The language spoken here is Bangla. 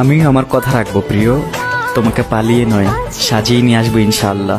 আমি আমার কথা রাখব প্রিয়। তোমাকে পালিয়ে নয় সাজিয়ে নিয়ে আসব ইনশাল্লাহ